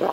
Yeah.